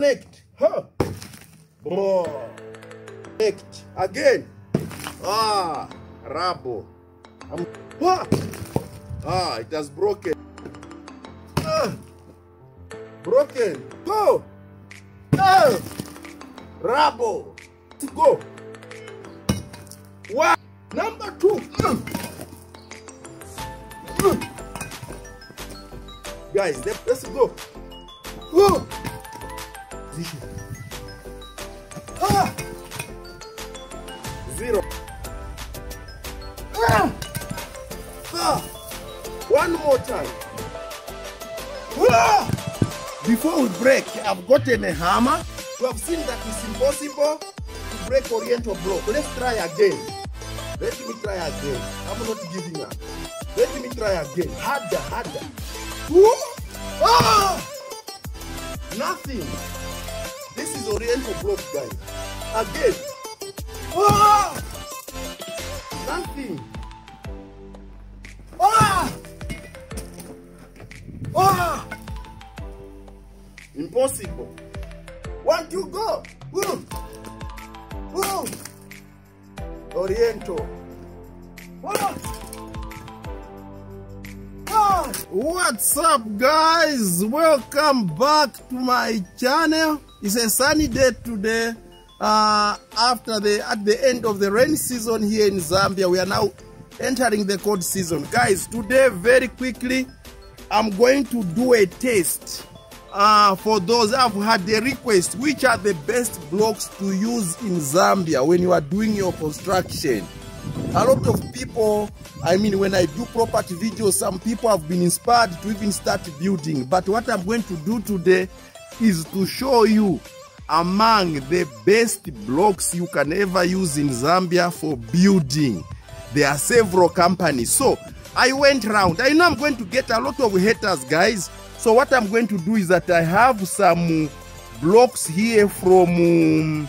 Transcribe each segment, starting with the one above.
Connect. Huh. Bro. Connect. Again. Ah. Rabo. I'm, ah. ah, it has broken. Ah. Broken. Go. Ah. Rabo. Go. One. Number two. Mm. Mm. Guys, let- let's go. Go. Position. Ah. Zero. Ah. Ah. One more time. Ah. Before we break, I've gotten a hammer. You have seen that it's impossible to break Oriental block. Let's try again. Let me try again. I'm not giving up. Let me try again. Harder, harder. Woo! Ah! Nothing. Is Oriental block, guys. Again. Ah! Nothing. Ah! Ah! Impossible. One, two, go. Woo! Woo! Oriental. Ah! Ah! What's up, guys? Welcome back to my channel. It's a sunny day today. Uh, after the at the end of the rainy season here in Zambia, we are now entering the cold season. Guys, today very quickly, I'm going to do a test uh, for those who have had the request. Which are the best blocks to use in Zambia when you are doing your construction? a lot of people i mean when i do property videos some people have been inspired to even start building but what i'm going to do today is to show you among the best blocks you can ever use in zambia for building. There are several companies. So i went round. I know i'm going to get a lot of haters guys. So what i'm going to do is that i have some blocks here from um,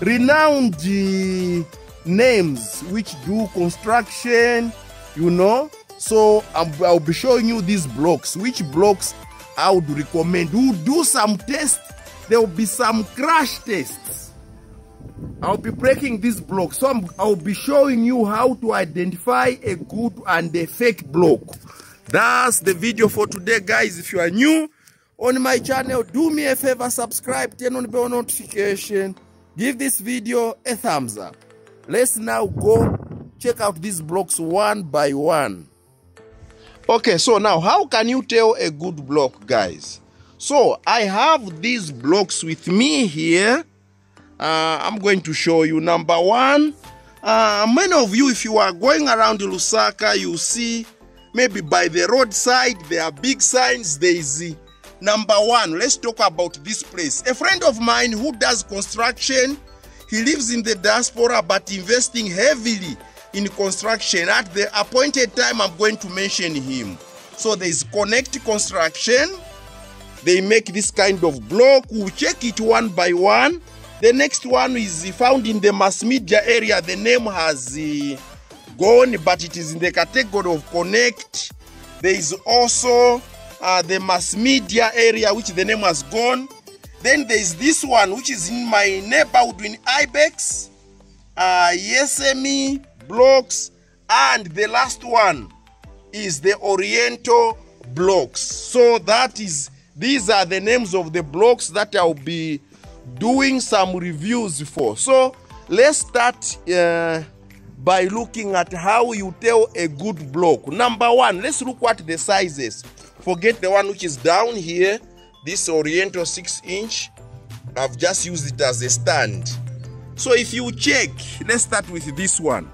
renowned uh, names which do construction you know? So I'm, i'll be showing you these blocks. Which blocks i would recommend we'll do some tests. There will be some crash tests. I'll be breaking these blocks so I'm, i'll be showing you how to identify a good and a fake block. That's the video for today guys. If you are new on my channel do me a favor subscribe turn on the bell notification. Give this video a thumbs up. Let's now go check out these blocks one by one okay so now how can you tell a good block guys? So i have these blocks with me here. Uh, i'm going to show you. Number one uh, many of you if you are going around lusaka you see maybe by the roadside there are big signs there is number one. Let's talk about this place. A friend of mine who does construction he lives in the diaspora but investing heavily in construction. At the appointed time i'm going to mention him. So there is connect construction. They make this kind of block. We'll check it one by one. The next one is found in the mass media area. The name has uh, gone but it is in the category of connect. There is also uh, the mass media area which the name has gone. Then there is this one which is in my neighborhood in ibex. Uh, yesemi blocks and the last one is the oriental blocks. So that is these are the names of the blocks that i'll be doing some reviews for. So let's start uh, by looking at how you tell a good block. Number one let's look at the sizes. Forget the one which is down here this oriental 6 inch. I've just used it as a stand. So if you check let's start with this one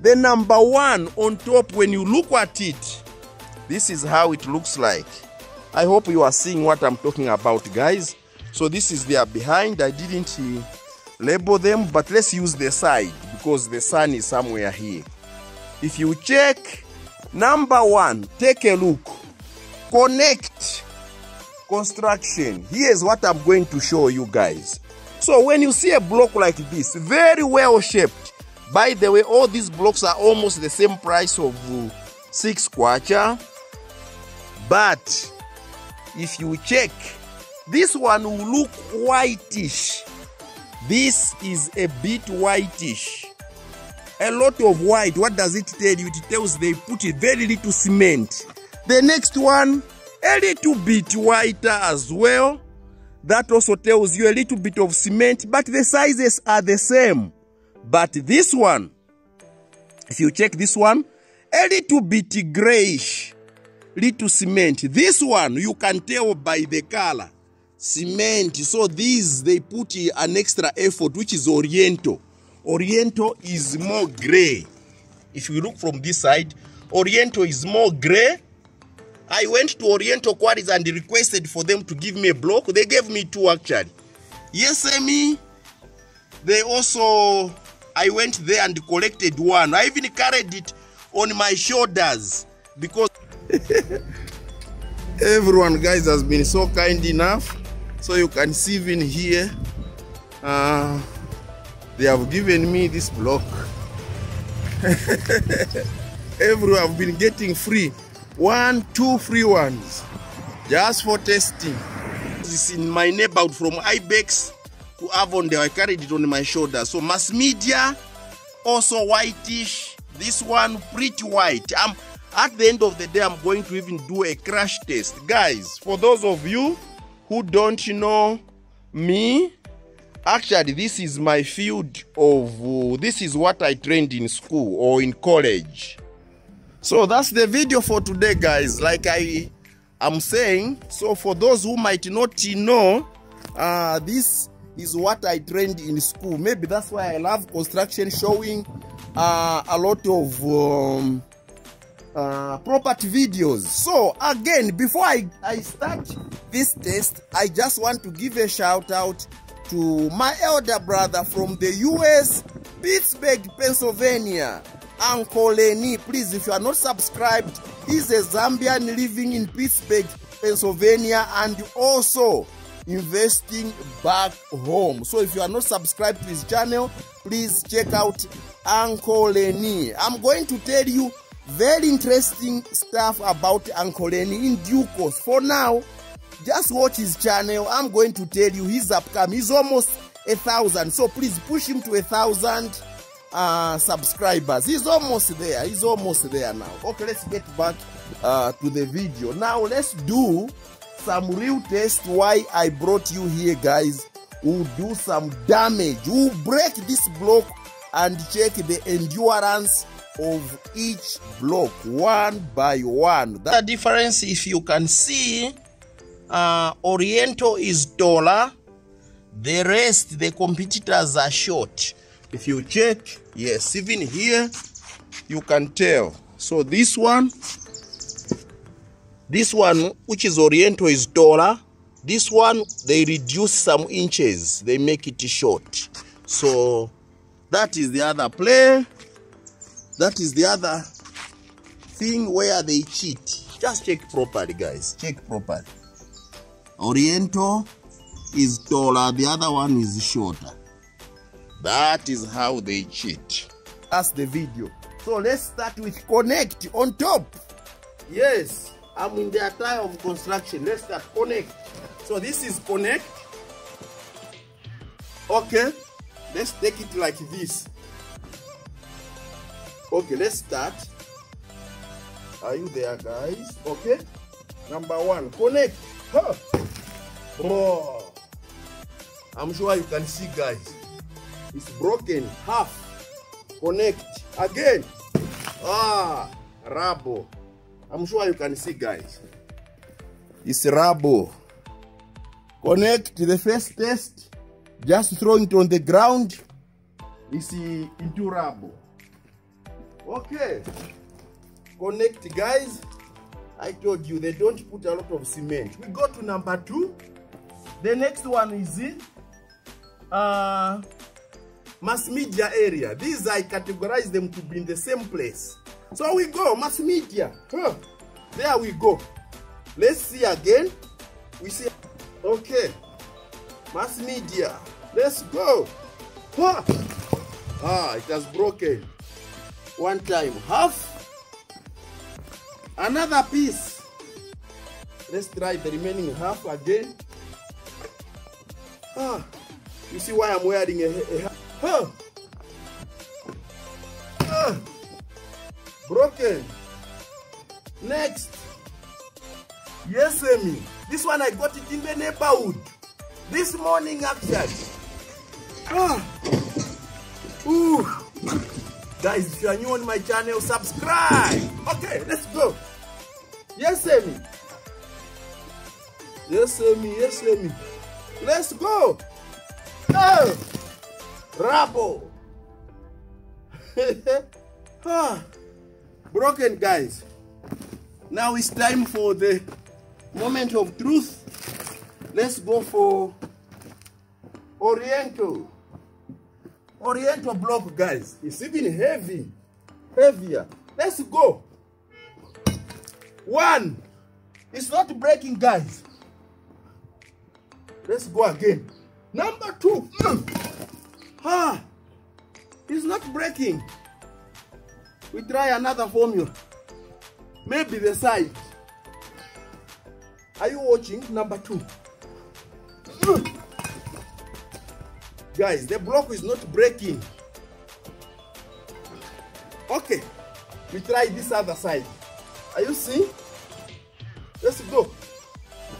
the number one on top when you look at it. This is how it looks like. I hope you are seeing what i'm talking about guys. So this is their behind. I didn't label them but let's use the side because the sun is somewhere here. If you check number one take a look. Connect construction. Here's what i'm going to show you guys. So when you see a block like this very well shaped by the way all these blocks are almost the same price of uh, six kwacha but if you check This one will look whitish. This is a bit whitish. A lot of white. What does it tell you? It tells they put very little cement. The next one, a little bit whiter as well. That also tells you a little bit of cement, but the sizes are the same. But this one, if you check this one, a little bit grayish, little cement. This one, you can tell by the color, cement. So these, they put an extra effort, which is Oriental. Oriental is more gray. If you look from this side, Oriental is more gray. I went to Oriental Quarries and requested for them to give me a block. They gave me two actually. Yes, me. They also, I went there and collected one. I even carried it on my shoulders because everyone, guys, has been so kind enough. So you can see even here, uh, they have given me this block. Everyone have been getting free. One, two free ones. Just for testing. This is in my neighborhood from Ibex to Avondale. I carried it on my shoulder. So mass media, also whitish. This one pretty white. I'm at the end of the day, I'm going to even do a crash test. Guys, for those of you who don't know me, actually this is my field of uh, this is what i trained in school or in college so that's the video for today guys like I, i am saying so for those who might not know uh, this is what i trained in school maybe that's why i love construction showing uh, a lot of um, uh, property videos so again before I, I start this test i just want to give a shout out to my elder brother from the US, Pittsburgh, Pennsylvania, Uncle Lenny. Please, if you are not subscribed, he's a Zambian living in Pittsburgh, Pennsylvania, and also investing back home. So if you are not subscribed to his channel, please check out Uncle Lenny. I'm going to tell you very interesting stuff about Uncle Lenny in due course. For now, just watch his channel. I'm going to tell you he's upcoming. He's almost a thousand. So please push him to a thousand uh subscribers. He's almost there. He's almost there now. Okay let's get back uh to the video. Now let's do some real test why i brought you here guys we'll do some damage we'll break this block and check the endurance of each block one by one the difference if you can see uh, Oriental is taller. The rest, the competitors are short. If you check, yes, even here, you can tell. So this one, this one, which is Oriental, is taller. This one, they reduce some inches. They make it short. So that is the other play. That is the other thing where they cheat. Just check properly, guys. Check properly. Oriental is taller, the other one is shorter. That is how they cheat. That's the video. So let's start with connect on top. Yes, I'm in the attire of construction. Let's start connect. So this is connect. Okay, let's take it like this. Okay, let's start. Are you there, guys? Okay. Number one, connect. Huh. Oh, I'm sure you can see, guys. It's broken half. Connect again. Ah, rubble. I'm sure you can see, guys. It's rubble. Connect the first test. Just throw it on the ground. It's into rubble. Okay. Connect, guys. I told you they don't put a lot of cement. We go to number two. The next one is uh, mass media area. These I categorize them to be in the same place. So we go, mass media. Huh. There we go. Let's see again. We see, okay. Mass media. Let's go. Huh. Ah, it has broken. One time. Half. Another piece. Let's try the remaining half again. Ah, you see why I'm wearing a, a, a huh. Broken. Next. Yes, Amy. This one I got it in the neighborhood. This morning actually. Ah. Ooh. Guys, if you are new on my channel, subscribe. Okay, let's go. Yes, Amy. Yes, Amy. Yes, Amy. Let's go. Oh. Rabo. ah. Broken, guys. Now it's time for the moment of truth. Let's go for Oriental. Oriental block, guys. It's even heavy. Heavier. Let's go. One. It's not breaking, guys. Let's go again. Number two. Ah. It's not breaking. We try another formula. Maybe the side. Are you watching? Number two. Guys, the block is not breaking. Okay. We try this other side. Are you seeing? Let's go.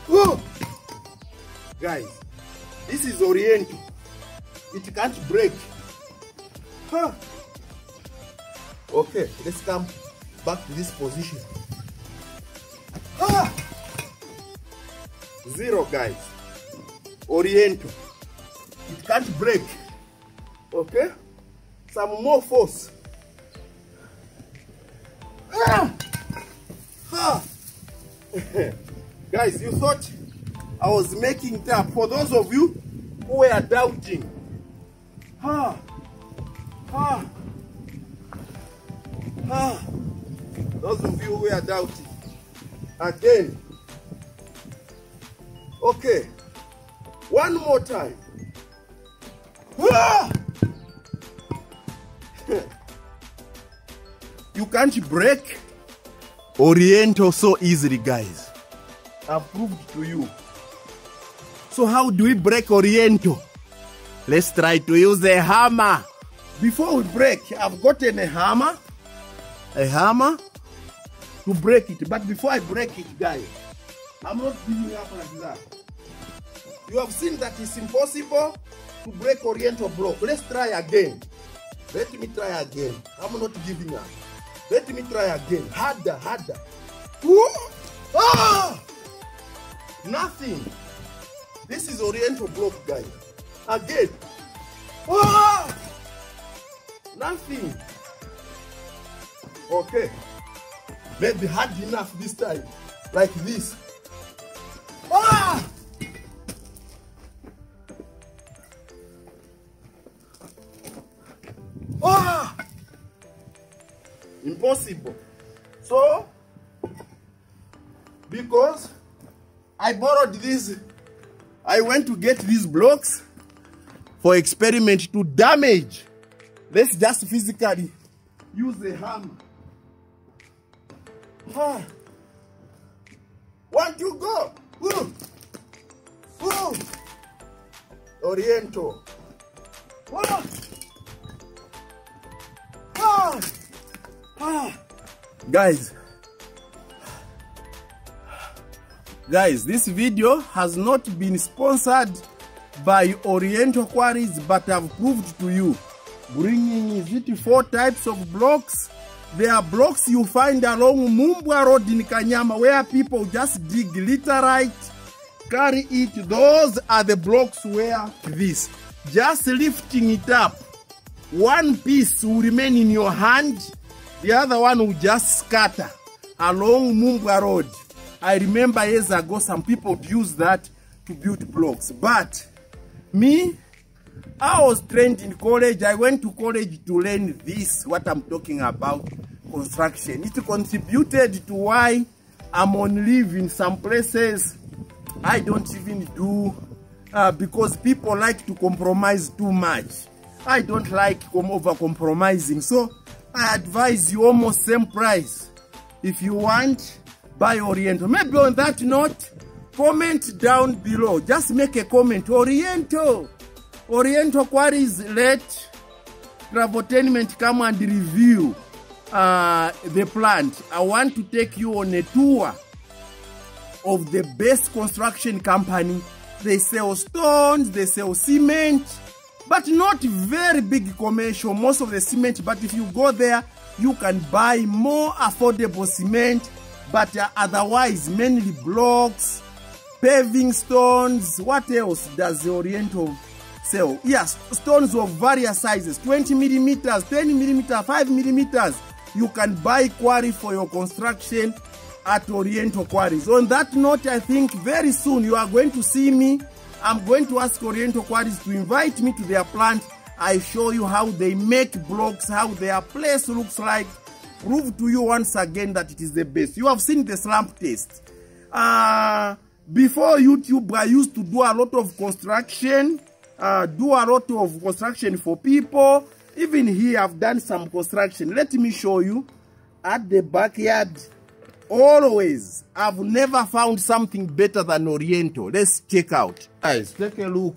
Whoa. Guys, this is Oriental. It can't break. Huh. Okay, let's come back to this position. Ah! Zero, guys. Oriental. It can't break. Okay? Some more force. Ah! Ah! guys, you thought I was making up. For those of you who were doubting. Ah! Ah! Ah! Those of you who are doubting. Again. Okay. One more time. Ah! you can't break Oriental so easily, guys. I've proved to you. So how do we break Oriental? Let's try to use a hammer. Before we break, I've gotten a hammer. A hammer to break it. But before I break it, guys, I'm not giving up like that. You have seen that it's impossible to break Oriental block. Let's try again. Let me try again. I'm not giving up. Let me try again. Harder, harder. Woo! Ah! Nothing. This is Oriental block, guys. Again. Ah! Nothing. Okay. Maybe hard enough this time. Like this. Ah! Ah! Impossible. So, because I borrowed this, I went to get these blocks for experiment to damage. Let's just physically use the hammer. Ah. One, two, go. Woo. Woo. Oriental. Ah. Ah. Ah. Guys. Guys, this video has not been sponsored by Oriental Quarries, but I've proved to you. Bringing is it four types of blocks. There are blocks you find along Mumbwa Road in Kanyama where people just dig laterite, carry it. Those are the blocks where this. Just lifting it up. One piece will remain in your hand. The other one will just scatter along Mumbwa Road. I remember years ago some people use that to build blocks. But me, I was trained in college. I went to college to learn this, what I'm talking about, construction. It contributed to why I'm on leave in some places. I don't even do, uh, because people like to compromise too much. I don't like over compromising. So I advise you almost same price. If you want, buy Oriental. Maybe on that note, comment down below just make a comment oriental oriental quarries let Traveltainment come and review uh, the plant. I want to take you on a tour of the best construction company. They sell stones they sell cement but not very big commercial most of the cement. But if you go there you can buy more affordable cement but uh, otherwise mainly blocks paving stones. What else does the oriental sell yes stones of various sizes 20 millimeters 10 millimeters 5 millimeters. You can buy quarry for your construction at oriental quarries. On that note i think very soon you are going to see me. I'm going to ask oriental quarries to invite me to their plant. I show you how they make blocks how their place looks like. Prove to you once again that it is the best. You have seen the slump test uh before youtube i used to do a lot of construction uh do a lot of construction for people. Even here i've done some construction. Let me show you at the backyard. Always i've never found something better than oriental let's check out. Guys take a look.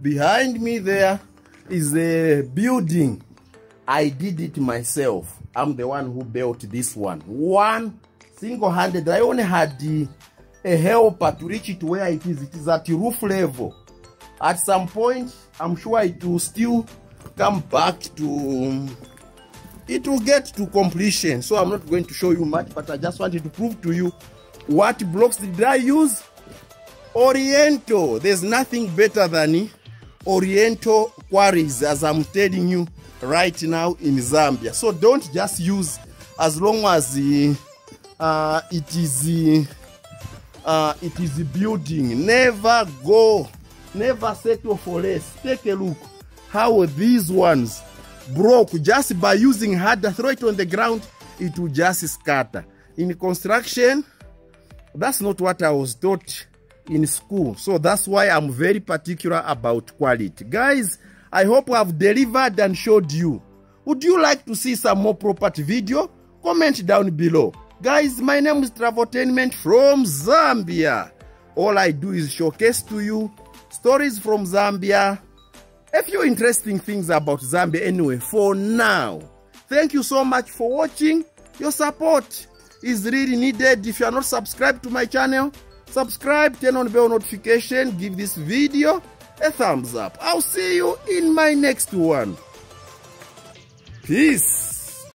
Behind me there is a building. I did it myself. I'm the one who built this one. One single-handed. I only had the, a helper to reach it where it is. It is at roof level at some point i'm sure it will still come back to it will get to completion. So i'm not going to show you much but i just wanted to prove to you what blocks did i use? Oriental there's nothing better than oriental quarries as i'm telling you right now in zambia. So don't just use as long as uh, uh, it is uh, it is building. Never go never settle for less take a look how these ones broke. Just by using harder throw it on the ground it will just scatter. In construction that's not what i was taught in school. So that's why i'm very particular about quality. Guys i hope i've delivered and showed you. Would you like to see some more property video? Comment down below. Guys my name is Traveltainment from zambia. All i do is showcase to you stories from zambia a few interesting things about Zambia anyway for now. Thank you so much for watching. Your support is really needed. If you are not subscribed to my channel, subscribe, turn on bell notification, give this video a thumbs up. I'll see you in my next one. Peace.